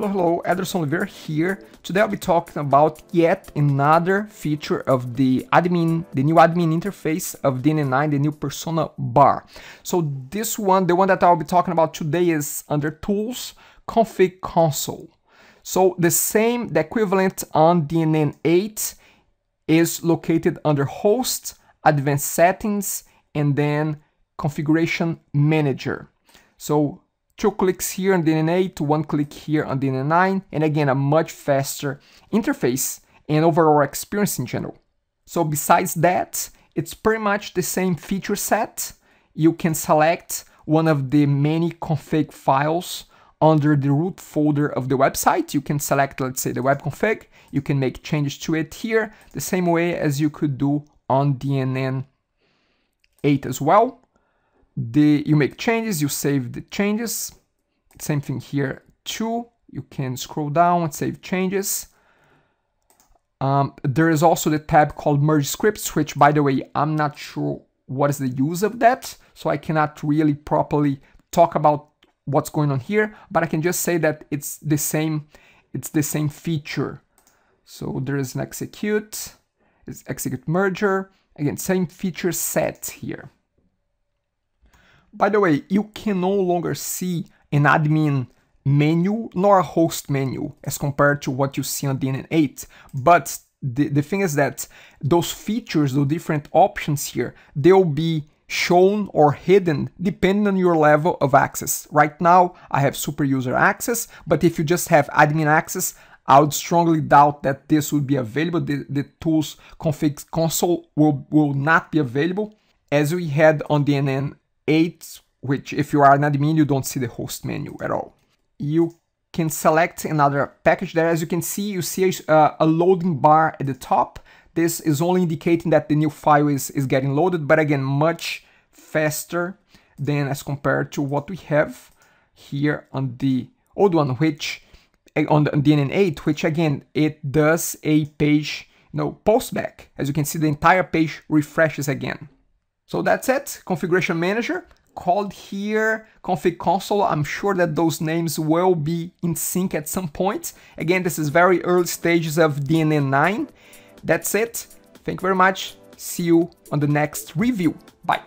Hello, hello, Ederson Oliveira here. Today I'll be talking about yet another feature of the admin, the new admin interface of DNN9, the new persona bar. So this one, the one that I'll be talking about today is under Tools, Config Console. So the same, the equivalent on DNN8 is located under Host, Advanced Settings, and then Configuration Manager. So two clicks here on DNN8, one click here on DNN9, and again, a much faster interface and overall experience in general. So besides that, it's pretty much the same feature set. You can select one of the many config files under the root folder of the website. You can select, let's say, the web config. You can make changes to it here, the same way as you could do on DNN 8 as well the you make changes, you save the changes. Same thing here too. You can scroll down and save changes. Um, there is also the tab called merge scripts, which by the way, I'm not sure what is the use of that. So I cannot really properly talk about what's going on here, but I can just say that it's the same, it's the same feature. So there is an execute, it's execute merger, again, same feature set here. By the way, you can no longer see an admin menu nor a host menu as compared to what you see on DNN8. But the, the thing is that those features, the different options here, they'll be shown or hidden depending on your level of access. Right now, I have super user access, but if you just have admin access, I would strongly doubt that this would be available. The, the tools config console will, will not be available as we had on DNN 8, which if you are an admin, you don't see the host menu at all. You can select another package there. As you can see, you see a, a loading bar at the top. This is only indicating that the new file is, is getting loaded, but again, much faster than as compared to what we have here on the old one, which eh, on the DNN8, which again, it does a page, you know, postback. As you can see, the entire page refreshes again. So that's it, Configuration Manager called here config console. I'm sure that those names will be in sync at some point. Again, this is very early stages of DNN9. That's it. Thank you very much. See you on the next review. Bye.